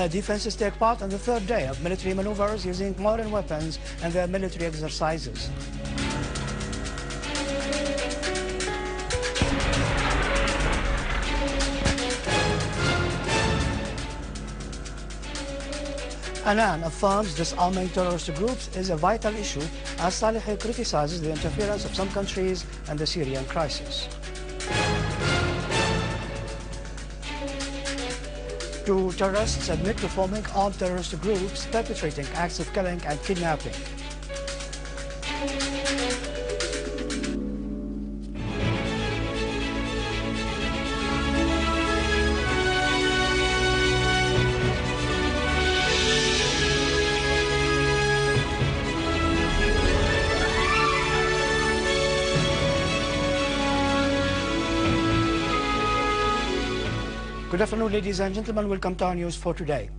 Our defenses take part on the third day of military maneuvers using modern weapons and their military exercises. Annan affirms disarming terrorist groups is a vital issue as Salehi criticizes the interference of some countries and the Syrian crisis. Two terrorists admit to forming armed terrorist groups perpetrating acts of killing and kidnapping. Good afternoon, ladies and gentlemen. Welcome to our news for today.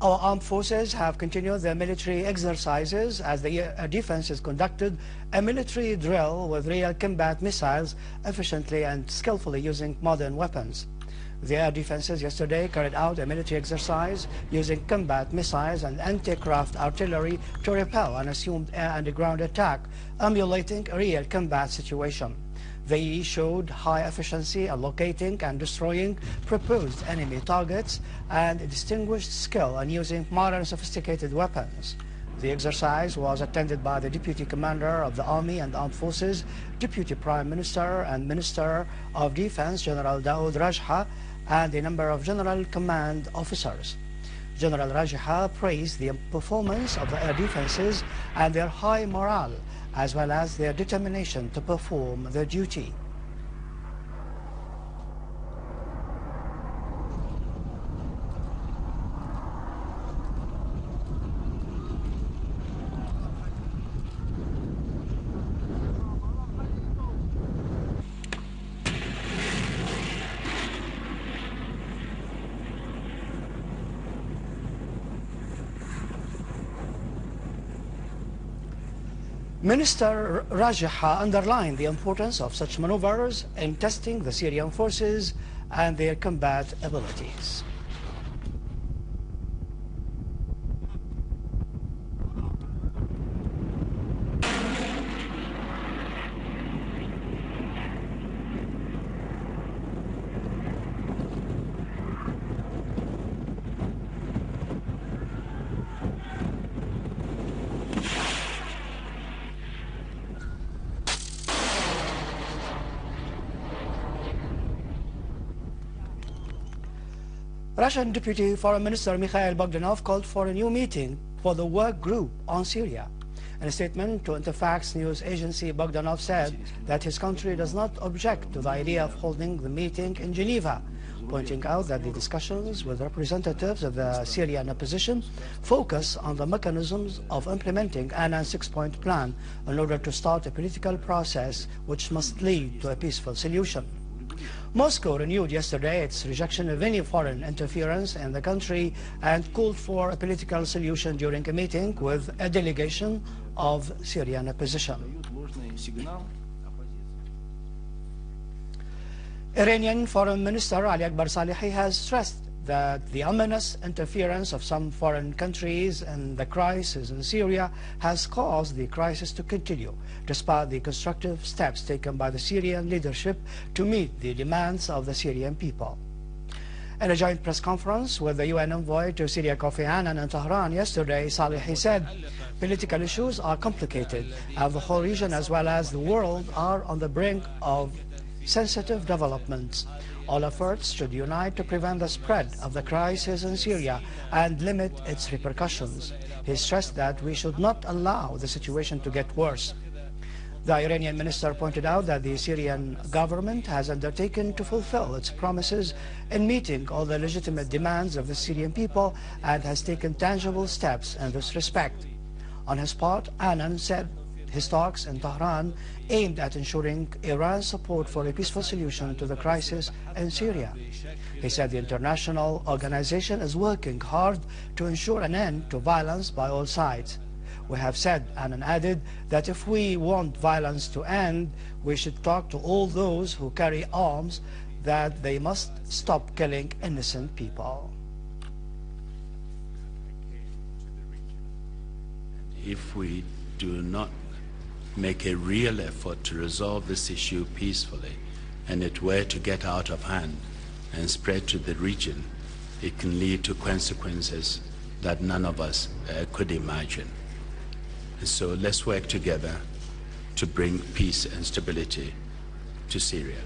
Our armed forces have continued their military exercises as the air defense has conducted a military drill with real combat missiles efficiently and skillfully using modern weapons. The air defenses yesterday carried out a military exercise using combat missiles and anti-craft artillery to repel an assumed air and ground attack, emulating a real combat situation. They showed high efficiency in locating and destroying proposed enemy targets and distinguished skill in using modern sophisticated weapons. The exercise was attended by the Deputy Commander of the Army and Armed Forces, Deputy Prime Minister and Minister of Defense General Daoud Rajha, and a number of General Command officers. General Rajha praised the performance of the air defenses and their high morale as well as their determination to perform their duty. Minister Rajha underlined the importance of such maneuvers in testing the Syrian forces and their combat abilities. Russian Deputy Foreign Minister Mikhail Bogdanov called for a new meeting for the work group on Syria. In a statement to Interfax news agency, Bogdanov said that his country does not object to the idea of holding the meeting in Geneva, pointing out that the discussions with representatives of the Syrian opposition focus on the mechanisms of implementing Annan's six-point plan in order to start a political process which must lead to a peaceful solution. Moscow renewed yesterday its rejection of any foreign interference in the country and called for a political solution during a meeting with a delegation of Syrian opposition. Iranian Foreign Minister Ali Akbar Salehi has stressed that the ominous interference of some foreign countries and the crisis in Syria has caused the crisis to continue, despite the constructive steps taken by the Syrian leadership to meet the demands of the Syrian people. In a joint press conference with the UN envoy to Syria Kofi Annan in Tehran yesterday, Salehi said, political issues are complicated and the whole region as well as the world are on the brink of sensitive developments. All efforts should unite to prevent the spread of the crisis in Syria and limit its repercussions. He stressed that we should not allow the situation to get worse. The Iranian minister pointed out that the Syrian government has undertaken to fulfill its promises in meeting all the legitimate demands of the Syrian people and has taken tangible steps in this respect. On his part, Annan said his talks in Tehran aimed at ensuring Iran's support for a peaceful solution to the crisis in Syria. He said the international organization is working hard to ensure an end to violence by all sides. We have said and added that if we want violence to end, we should talk to all those who carry arms that they must stop killing innocent people. If we do not make a real effort to resolve this issue peacefully and it were to get out of hand and spread to the region, it can lead to consequences that none of us uh, could imagine. And so let's work together to bring peace and stability to Syria.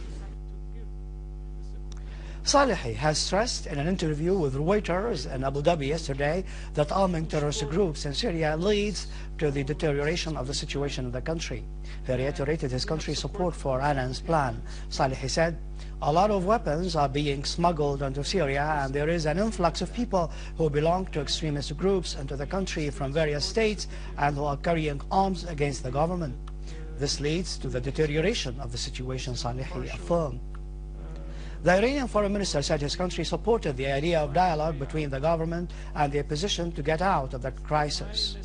Salehi has stressed in an interview with Reuters in Abu Dhabi yesterday that arming terrorist groups in Syria leads to the deterioration of the situation in the country. He reiterated his country's support for Annan's plan. Salehi said, a lot of weapons are being smuggled into Syria and there is an influx of people who belong to extremist groups into the country from various states and who are carrying arms against the government. This leads to the deterioration of the situation, Salehi affirmed. The Iranian foreign minister said his country supported the idea of dialogue between the government and the opposition to get out of the crisis.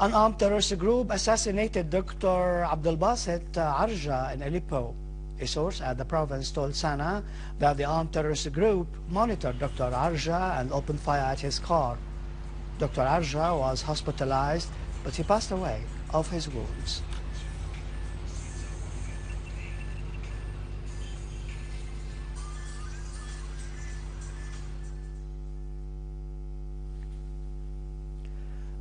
An armed terrorist group assassinated Dr. Abdul Basit Arja in Aleppo. A source at the province told Sana that the armed terrorist group monitored Dr. Arja and opened fire at his car. Dr. Arja was hospitalized, but he passed away of his wounds.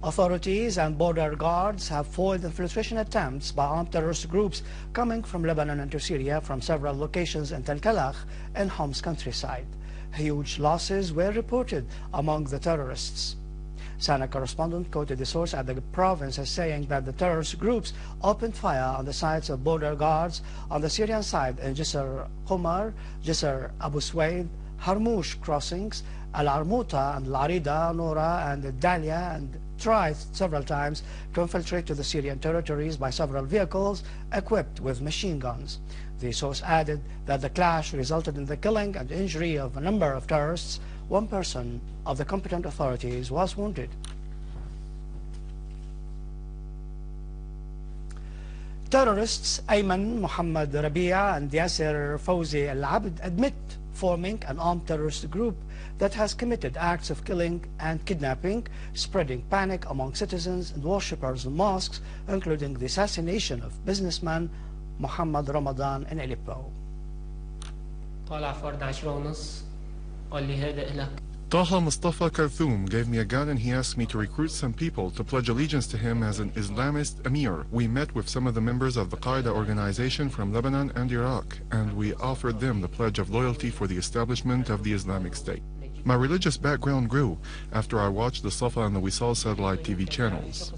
Authorities and border guards have foiled infiltration attempts by armed terrorist groups coming from Lebanon into Syria from several locations in Tel Kalach and Homs countryside. Huge losses were reported among the terrorists. Sana correspondent quoted the source at the province as saying that the terrorist groups opened fire on the sites of border guards on the Syrian side in Jisr Qumar, Jisr Abu Swaid, Harmoush crossings, Al Armuta and Larida, Nora and Dalia and tried several times to infiltrate to the Syrian territories by several vehicles equipped with machine guns. The source added that the clash resulted in the killing and injury of a number of terrorists One person of the competent authorities was wounded. Terrorists Ayman Muhammad Rabia and Yasser Fawzi Al-Abd admit forming an armed terrorist group that has committed acts of killing and kidnapping, spreading panic among citizens and worshippers in mosques, including the assassination of businessman Muhammad Ramadan in Aleppo. طالع فرد عشرة ونص قال لي هذا إلك Taha Mustafa Karthoum gave me a gun and he asked me to recruit some people to pledge allegiance to him as an Islamist emir. We met with some of the members of the Qaeda organization from Lebanon and Iraq, and we offered them the pledge of loyalty for the establishment of the Islamic State. My religious background grew after I watched the Safa and the Wisal satellite TV channels.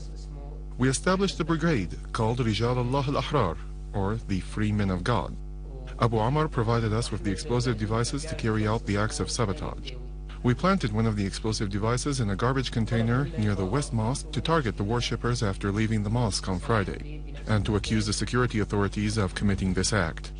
We established a brigade called Rijal Allah al-Ahrar, or the Free Men of God. Abu Amr provided us with the explosive devices to carry out the acts of sabotage. We planted one of the explosive devices in a garbage container near the West Mosque to target the worshippers after leaving the mosque on Friday, and to accuse the security authorities of committing this act.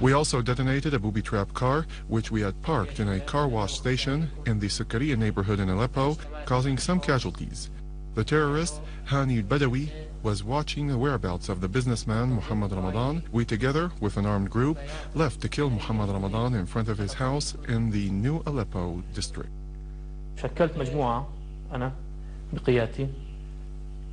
We also detonated a booby-trap car, which we had parked in a car wash station in the Sukkariya neighborhood in Aleppo, causing some casualties. The terrorist, Hani Badawi, was watching the whereabouts of the businessman Muhammad Ramadan. We together, with an armed group, left to kill Muhammad Ramadan in front of his house in the New Aleppo district. شكلت مجموعة أنا بقيادتي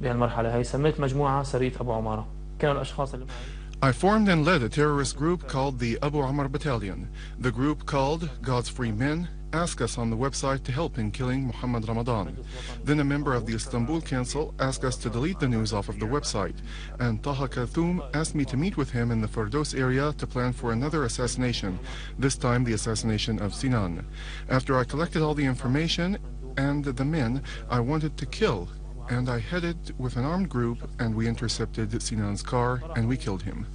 بهالمرحلة هاي سميت مجموعة سرية أبو عمارة كانوا الأشخاص اللي معي I formed and led a terrorist group called the Abu Amr Battalion. The group called God's Free Men asked us on the website to help in killing Muhammad Ramadan. Then a member of the Istanbul Council asked us to delete the news off of the website, and Taha Kathoum asked me to meet with him in the Firdos area to plan for another assassination, this time the assassination of Sinan. After I collected all the information and the men I wanted to kill, and I headed with an armed group and we intercepted Sinan's car and we killed him.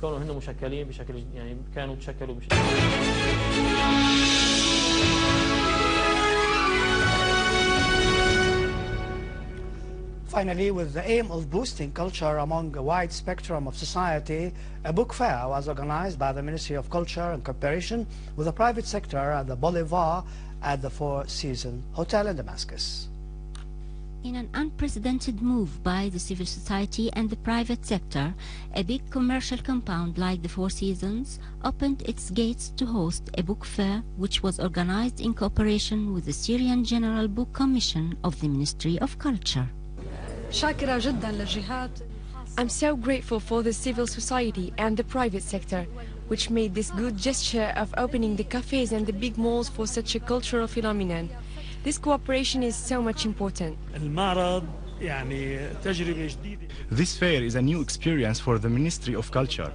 Finally, with the aim of boosting culture among a wide spectrum of society, a book fair was organized by the Ministry of Culture in cooperation with the private sector at the Bolivar at the Four Seasons Hotel in Damascus. In an unprecedented move by the civil society and the private sector, a big commercial compound like the Four Seasons opened its gates to host a book fair which was organized in cooperation with the Syrian General Book Commission of the Ministry of Culture. I'm so grateful for the civil society and the private sector, which made this good gesture of opening the cafes and the big malls for such a cultural phenomenon. This cooperation is so much important. This fair is a new experience for the Ministry of Culture.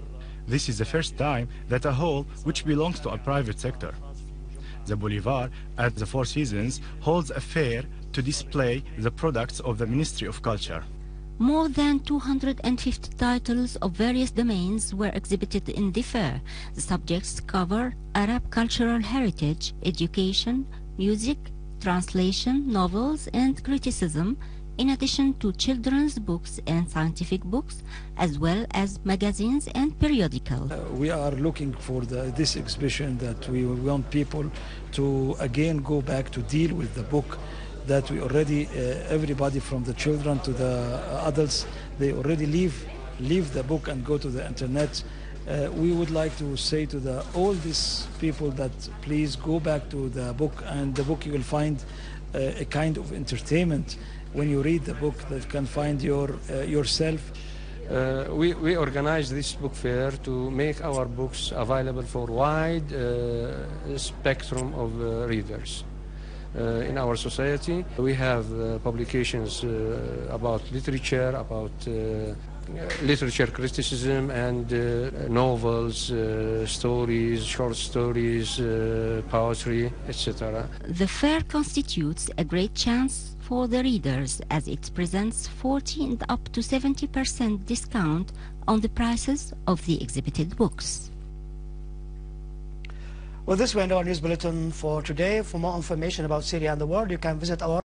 This is the first time that a hall which belongs to a private sector. The Bolivar at the Four Seasons holds a fair to display the products of the Ministry of Culture. More than 250 titles of various domains were exhibited in the fair. The subjects cover Arab cultural heritage, education, music, translation, novels, and criticism, in addition to children's books and scientific books, as well as magazines and periodicals. Uh, we are looking for the, this exhibition that we want people to again go back to deal with the book that we already uh, everybody from the children to the adults they already leave leave the book and go to the internet. Uh, we would like to say to the all these people that please go back to the book and the book you will find uh, a kind of entertainment. When you read the book that can find your uh, yourself. Uh, we, we organize this book fair to make our books available for wide uh, spectrum of uh, readers. Uh, in our society, we have uh, publications uh, about literature, about literature criticism and uh, novels, uh, stories, short stories, uh, poetry, etc. The fair constitutes a great chance for the readers as it presents 40 and up to 70% discount on the prices of the exhibited books. Well, this went our news bulletin for today. For more information about Syria and the world, you can visit our